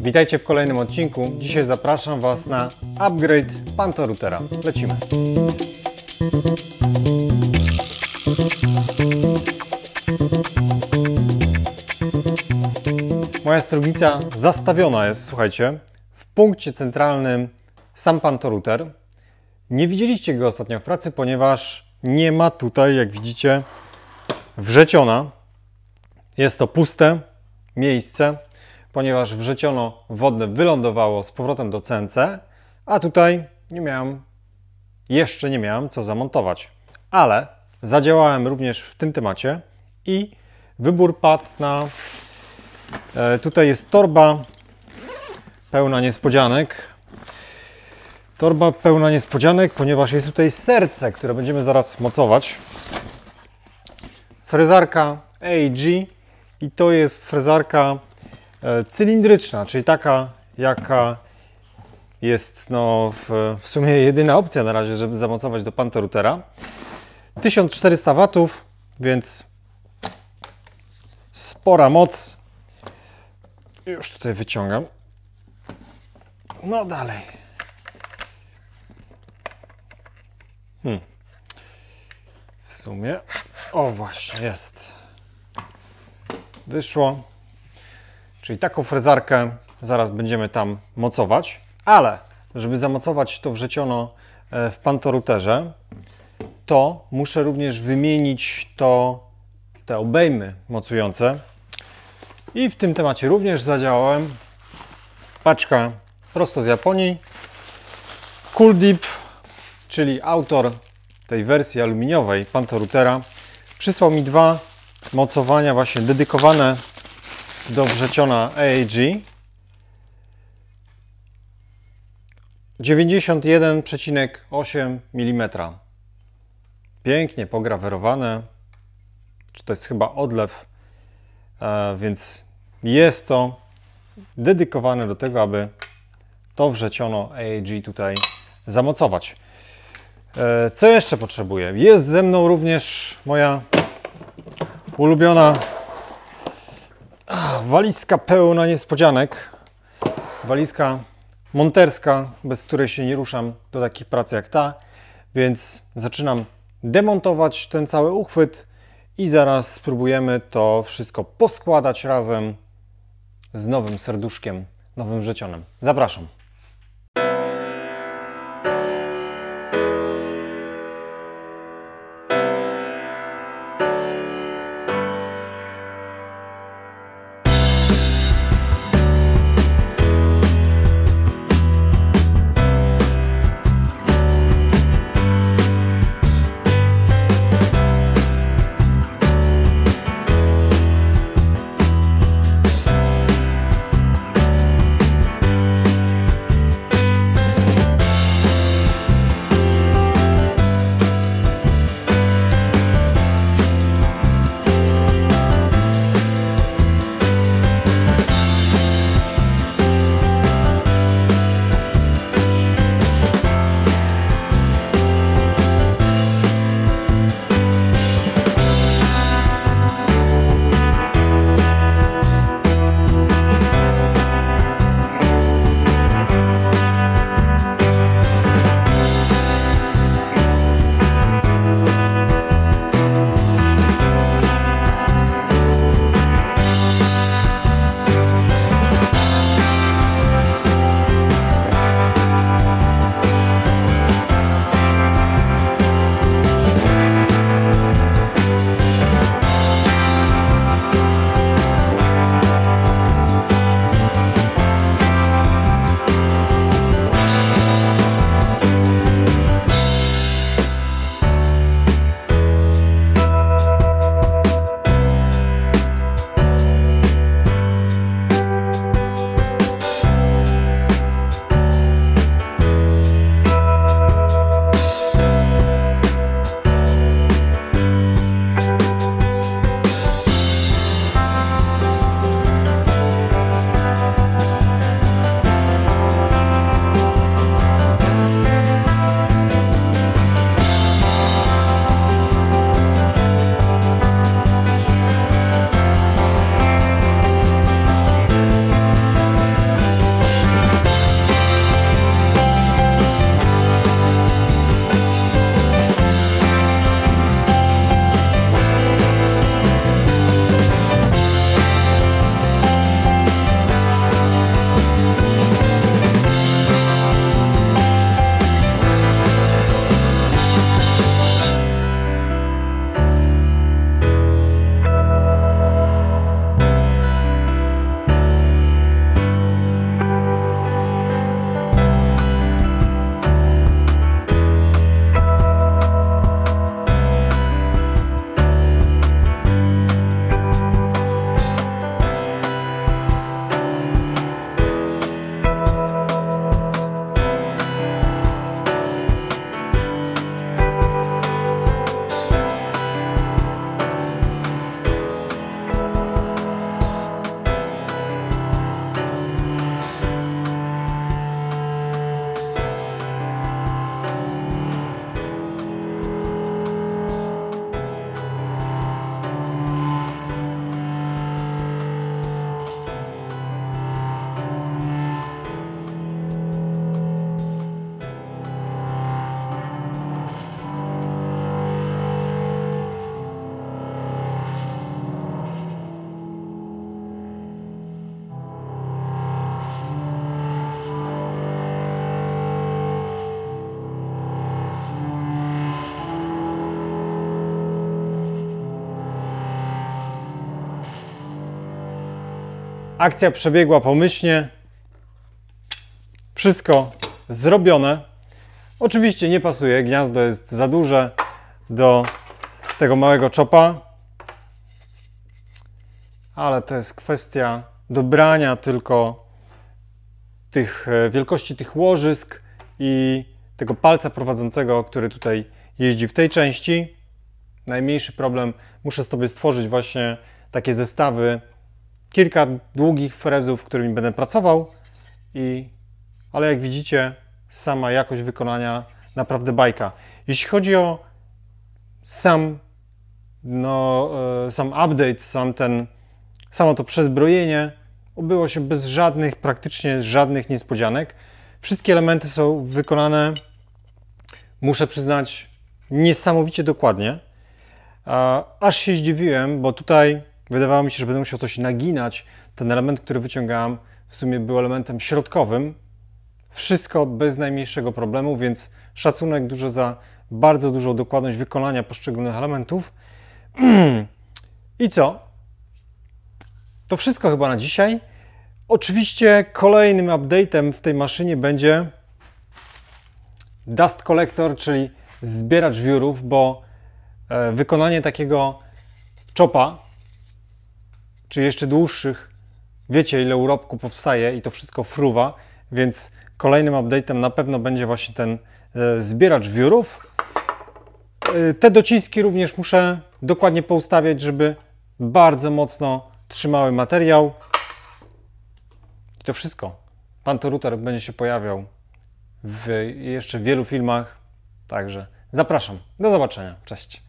Witajcie w kolejnym odcinku. Dzisiaj zapraszam Was na upgrade Pantoroutera. Lecimy. Moja sterownica zastawiona jest, słuchajcie, w punkcie centralnym sam Pantorouter. Nie widzieliście go ostatnio w pracy, ponieważ nie ma tutaj, jak widzicie, wrzeciona. Jest to puste miejsce, ponieważ wrzeciono wodne wylądowało z powrotem do CNC, a tutaj nie miałem, jeszcze nie miałem co zamontować. Ale zadziałałem również w tym temacie i wybór padł na... E, tutaj jest torba pełna niespodzianek. Torba pełna niespodzianek, ponieważ jest tutaj serce, które będziemy zaraz mocować. Frezarka AEG i to jest frezarka cylindryczna, czyli taka, jaka jest no, w, w sumie jedyna opcja na razie, żeby zamocować do Pantoroutera. 1400 W, więc spora moc. Już tutaj wyciągam. No dalej. Hmm. W sumie, o właśnie, jest. Wyszło. Czyli taką frezarkę zaraz będziemy tam mocować, ale żeby zamocować to wrzeciono e, w pantorouterze, to muszę również wymienić to, te obejmy mocujące. I w tym temacie również zadziałałem. Paczka prosto z Japonii. Cool Deep, czyli autor tej wersji aluminiowej Pantoroutera, przysłał mi dwa mocowania właśnie dedykowane do wrzeciona AAG. 91,8 mm. Pięknie pograwerowane. Czy to jest chyba odlew, e, więc jest to dedykowane do tego, aby to wrzeciono AAG tutaj zamocować. E, co jeszcze potrzebuję? Jest ze mną również moja ulubiona walizka pełna niespodzianek. Walizka monterska, bez której się nie ruszam do takich pracy jak ta. Więc zaczynam demontować ten cały uchwyt i zaraz spróbujemy to wszystko poskładać razem z nowym serduszkiem, nowym wrzecionem. Zapraszam. Akcja przebiegła pomyślnie. Wszystko zrobione. Oczywiście nie pasuje, gniazdo jest za duże do tego małego czopa, ale to jest kwestia dobrania tylko tych e, wielkości tych łożysk i tego palca prowadzącego, który tutaj jeździ w tej części. Najmniejszy problem, muszę sobie stworzyć właśnie takie zestawy, kilka długich frezów, którymi będę pracował, i, ale jak widzicie, sama jakość wykonania naprawdę bajka. Jeśli chodzi o sam, no, e, sam update, sam ten, samo to przezbrojenie, obyło się bez żadnych, praktycznie żadnych niespodzianek. Wszystkie elementy są wykonane, muszę przyznać, niesamowicie dokładnie. Aż się zdziwiłem, bo tutaj wydawało mi się, że będę musiał coś naginać. Ten element, który wyciągałem, w sumie był elementem środkowym. Wszystko bez najmniejszego problemu, więc szacunek dużo za bardzo dużą dokładność wykonania poszczególnych elementów. I co? To wszystko chyba na dzisiaj. Oczywiście kolejnym update'em w tej maszynie będzie Dust Collector, czyli zbieracz wiórów, bo e, wykonanie takiego chopa, czy jeszcze dłuższych, wiecie ile urobku powstaje i to wszystko fruwa, więc kolejnym update'em na pewno będzie właśnie ten e, zbieracz wiórów. E, te dociski również muszę dokładnie poustawiać, żeby bardzo mocno trzymały materiał. I to wszystko. Pan Toruter będzie się pojawiał w jeszcze wielu filmach. Także zapraszam. Do zobaczenia. Cześć.